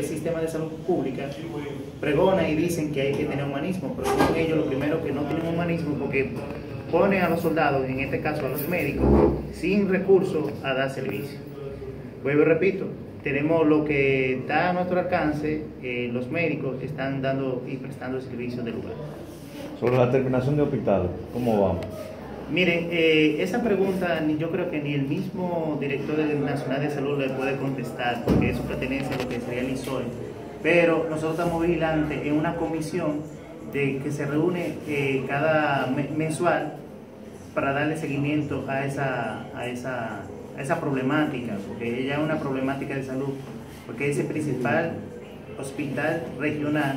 El sistema de salud pública pregona y dicen que hay que tener humanismo, pero son ellos lo primero que no tienen humanismo porque ponen a los soldados, en este caso a los médicos, sin recursos a dar servicio. Vuelvo y repito, tenemos lo que está a nuestro alcance, eh, los médicos están dando y prestando el servicio del lugar. Sobre la terminación de hospital, ¿cómo vamos? Miren, eh, esa pregunta yo creo que ni el mismo director nacional de salud le puede contestar, porque eso pertenece a lo que sería el ISOE. Pero nosotros estamos vigilantes en una comisión de que se reúne eh, cada mensual para darle seguimiento a esa, a esa, a esa problemática, porque ella es una problemática de salud, porque es el principal hospital regional